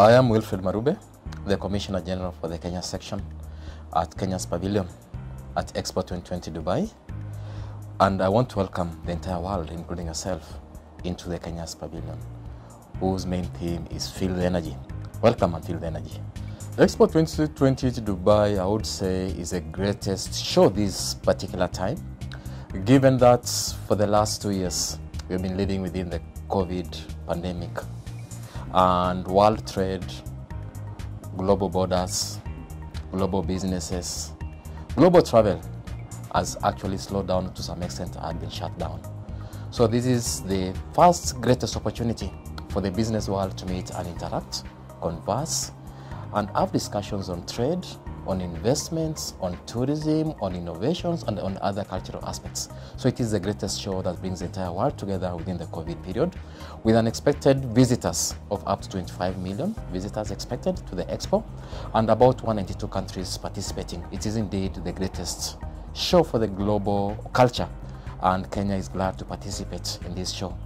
I am Wilfred Marube, the Commissioner General for the Kenya section at Kenya's Pavilion at Expo 2020 Dubai. And I want to welcome the entire world, including yourself, into the Kenya's Pavilion, whose main theme is Feel the Energy. Welcome and feel the energy. Expo 2020 to Dubai, I would say, is the greatest show this particular time, given that for the last two years, we've been living within the COVID pandemic and world trade, global borders, global businesses, global travel has actually slowed down to some extent and been shut down. So this is the first greatest opportunity for the business world to meet and interact, converse, and have discussions on trade, on investments, on tourism, on innovations, and on other cultural aspects. So it is the greatest show that brings the entire world together within the COVID period, with unexpected visitors of up to 25 million visitors expected to the expo, and about 192 countries participating. It is indeed the greatest show for the global culture, and Kenya is glad to participate in this show.